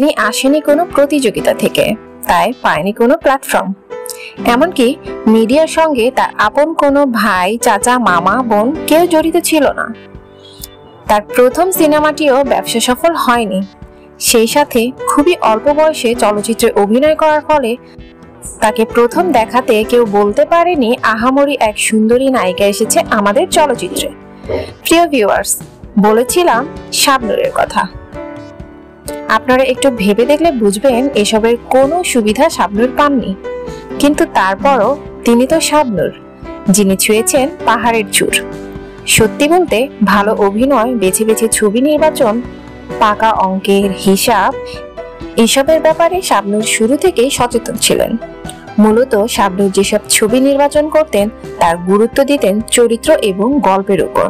তিনি আসেনি কোনো প্রতিযোগিতা থেকে, তাই পায়নি কোনো প্ল্যাটফর্ম এমনকি মিডিয়ার সঙ্গে তার আপন কোনো ভাই, চাচা, মামা, বোন কেউ জড়িত ছিল না। তার প্রথম সিনেমাটিও ব্যবসা সফল হয়নি। সেই সাথে খুবই অল্প বয়সে চলচ্চিত্রে অভিনয় করার ফলে তাকে প্রথম দেখাতে কেউ বলতে পারেনি, আহামরি এক সুন্দরী নায়িকা এসেছে আমাদের চলচ্চিত্রে। প্রিয় ভিউয়ার্স বলেছিলাম শাবনুরের কথা। আপনারা একটু ভেবে দেখলে বুঝবেন এসবের কোনো সুবিধা শাবনুর পাননি। কিন্তু তারপরও তিনি তো শাবনুর, যিনি ছুঁয়েছেন পাহাড়ের চূড়। সত্যি বলতে ভালো অভিনয়, বেছে বেছে ছবি নির্বাচন, পাকা অঙ্কের হিসাব, এসবের ব্যাপারে শাবনুর শুরু থেকেই সচেতন ছিলেন। মূলত শাবনুর যেসব ছবি নির্বাচন করতেন, তার গুরুত্ব দিতেন চরিত্র এবং গল্পের উপর।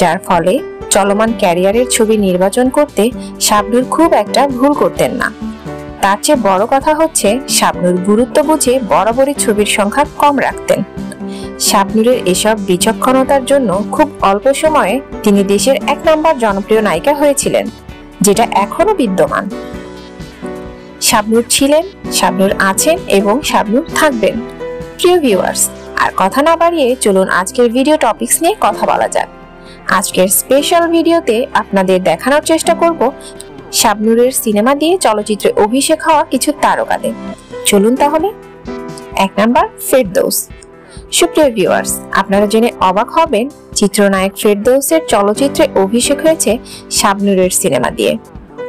যার ফলে চলমান ক্যারিয়ারের ছবি নির্বাচন করতে শাবনুর খুব একটা ভুল করতেন না। তার চেয়ে বড় কথা হচ্ছে শাবনুর গুরুত্ব বুঝে বরাবরই ছবির সংখ্যা কম রাখতেন। শাবনুরের এসব বিচক্ষণতার জন্য খুব অল্প সময়ে তিনি দেশের এক নম্বর জনপ্রিয় নায়িকা হয়েছিলেন, যেটা এখনও বিদ্যমান। শাবনুর ছিলেন, শাবনুর আছেন এবং শাবনুর থাকবেন। প্রিয় ভিউয়ার্স আর কথা না বাড়িয়ে চলুন আজকের ভিডিও টপিকস নিয়ে কথা বলা যাক। আজকের স্পেশাল ভিডিওতে আপনাদের দেখানোর চেষ্টা করব শাবনুরের সিনেমা দিয়ে চলচ্চিত্রে অভিষেক হওয়া কিছু তারকাদের। চলুন তাহলে, এক নাম্বার ফেরদৌস। সুপ্রিয় ভিউয়ার্স আপনারা জেনে অবাক হবেন চিত্রনায়ক ফেরদৌসের চলচ্চিত্রে অভিষেক হয়েছে শাবনুরের সিনেমা দিয়ে।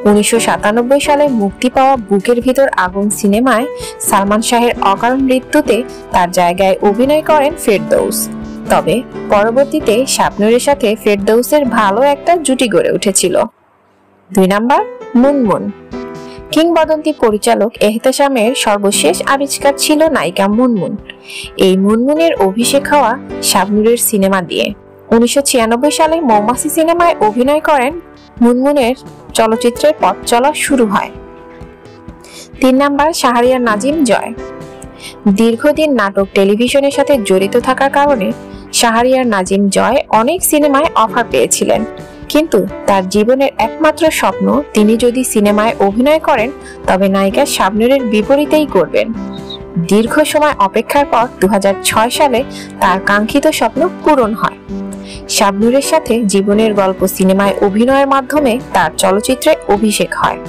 উনিশশো সাতানব্বই সালে মুক্তি পাওয়া বুকের ভিতর আগুন সিনেমায় সালমান শাহের অকারণ মৃত্যুতে তার জায়গায় অভিনয় করেন ফেরদৌস। তবে পরবর্তীতে শাবনুরের সাথে ফেরদৌসের ভালো একটা জুটি গড়ে উঠেছিল। দুই নাম্বার, মুনমুন। কিংবদন্তি পরিচালক এহতেশামের সর্বশেষ আবিষ্কার ছিল নায়িকা মুনমুন। এই মুনমুনের অভিষেক হওয়া শাবনুরের সিনেমা দিয়ে। উনিশশো ছিয়ানব্বই সালে মৌমাসি সিনেমায় অভিনয় করেন মুনমুনের চলচ্চিত্রের পথ চলা শুরু হয়। তিন নাম্বার, শাহরিয়ার নাজিম জয়। দীর্ঘদিন নাটক টেলিভিশনের সাথে জড়িত থাকার কারণে শাহরিয়ার নাজিম জয় অনেক সিনেমায় অফার পেয়েছিলেন। কিন্তু তার জীবনের একমাত্র স্বপ্ন, তিনি যদি সিনেমায় অভিনয় করেন, তবে নায়িকা শাবনুরের বিপরীতেই করবেন দীর্ঘ সময় অপেক্ষার পর দু হাজার ছয় সালে তার কাঙ্ক্ষিত স্বপ্ন পূরণ হয়। শাবনুরের সাথে জীবনের গল্প সিনেমায় অভিনয়ের মাধ্যমে তার চলচ্চিত্রে অভিষেক হয়।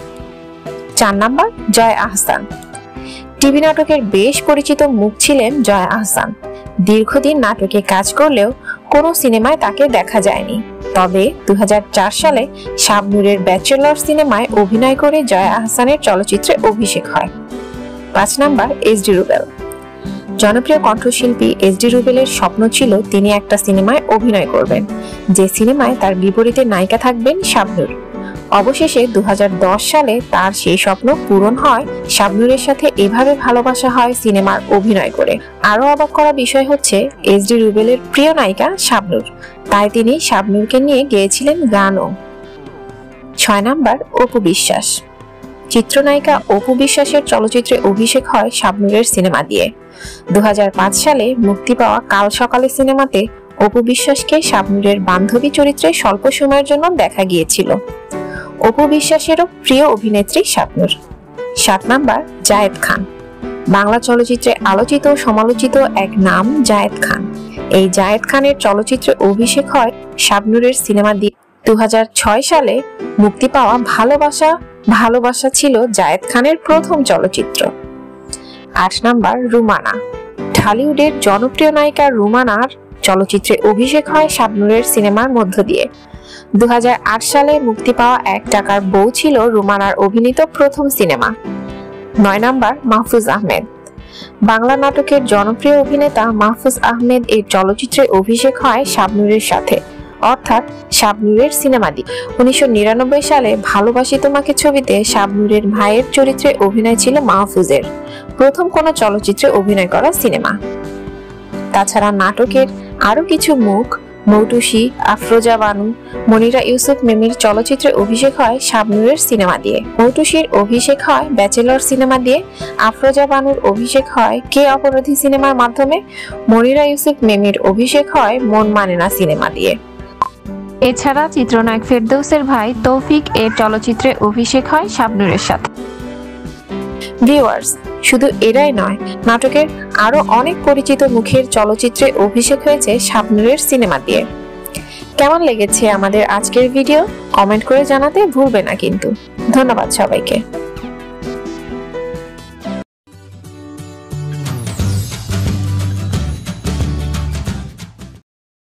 চার নাম্বার, জয় আহসান। টিভি নাটকের বেশ পরিচিত মুখ ছিলেন জয় আহসান। দীর্ঘদিন নাটকে কাজ করলেও কোনো সিনেমায় তাকে দেখা যায়নি। তবে দুই হাজার চার সালে শাবনুরের ব্যাচেলর সিনেমায় অভিনয় করে জয়া আহসানের চলচ্চিত্রে অভিষেক হয়। পাঁচ নাম্বার এস ডি রুবেল। জনপ্রিয় কণ্ঠশিল্পী এস ডি রুবেলের স্বপ্ন ছিল তিনি একটা সিনেমায় অভিনয় করবেন। যে সিনেমায় তার বিপরীতে নায়িকা থাকবেন শাবনুর। অবশেষে দু হাজার দশ সালে তার সেই স্বপ্ন পূরণ হয় শাবনুরের সাথে এভাবে ভালোবাসা হয় সিনেমার অভিনয় করে। আরও অবাক করা বিষয় হচ্ছে, এস ডি রুবেলের প্রিয় নায়িকা শাবনুর। তাই তিনি শাবনুরকে নিয়ে গেয়েছিলেন গানও। ছয় নাম্বার, অপু বিশ্বাস। চিত্রনায়িকা অপু বিশ্বাসের চলচ্চিত্রে অভিষেক হয় শাবনুরের সিনেমা দিয়ে। দু হাজার পাঁচ সালে মুক্তি পাওয়া কাল সকালে সিনেমাতে অপু বিশ্বাসকে শাবনুরের বান্ধবী চরিত্রে স্বল্প সময়ের জন্য দেখা গিয়েছিল। অপু বিশ্বাসেরও প্রিয় অভিনেত্রী শাবনুর। সাত নাম্বার, জায়েদ খান। বাংলা চলচ্চিত্রে আলোচিত সমালোচিত এক নাম জায়েদ খান। এই জায়েদ খানের চলচ্চিত্রে অভিষেক হয় শাবনুরের সিনেমা দিয়ে দু সালে মুক্তি পাওয়া ভালোবাসা ভালোবাসা ছিল জায়েদ খানের প্রথম চলচ্চিত্র। আট নাম্বার, রুমানা। ঢালিউডের জনপ্রিয় নায়িকা রুমানার চলচ্চিত্রে অভিষেক হয় শাবনুরের সিনেমার মধ্য দিয়ে। দু হাজার আট সালে মুক্তি পাওয়া এক টাকার বউ ছিল রুমানার অভিনীত প্রথম সিনেমা। নয় নাম্বার মাহফুজ আহমেদ। বাংলা নাটকের জনপ্রিয় অভিনেতা মাহফুজ আহমেদ এর চলচ্চিত্রে অভিষেক হয় শাবনুরের সাথে। অর্থাৎ শাবনুরের সিনেমা দি উনিশশো সালে ভালোবাসি তোমাকে ছবিতে শাবনুরের ভাইয়ের চরিত্রে অভিনয় ছিল মাহফুজের। প্রথম কোনো চলচ্চিত্রে অভিনয় করা সিনেমা। তাছাড়া নাটকের আরও কিছু মুখ মৌটুসি, আফরোজা বানু, মনিরা ইউসুফ মেমির চলচ্চিত্রে অভিষেক হয় শাবনুরের সিনেমা দিয়ে। মৌটুসির অভিষেক হয় ব্যাচেলর সিনেমা দিয়ে। আফরোজা বানুর অভিষেক হয় কে অপরাধী সিনেমার মাধ্যমে। মনিরা ইউসুফ মেমির অভিষেক হয় মন মানে না সিনেমা দিয়ে। এছাড়া চিত্রনায়ক ফেরদৌসের ভাই তৌফিক এর চলচ্চিত্রে অভিষেক হয় শাবনুরের সাথে। ভিউয়ার্স শুধু এরাই নয়, নাটকের আরও অনেক পরিচিত মুখের চলচ্চিত্রে অভিষেক হয়েছে শাবনুরের সিনেমা দিয়ে। কেমন লেগেছে আমাদের আজকের ভিডিও? কমেন্ট করে জানাতে ভুলবে না কিন্তু। ধন্যবাদ সবাইকে।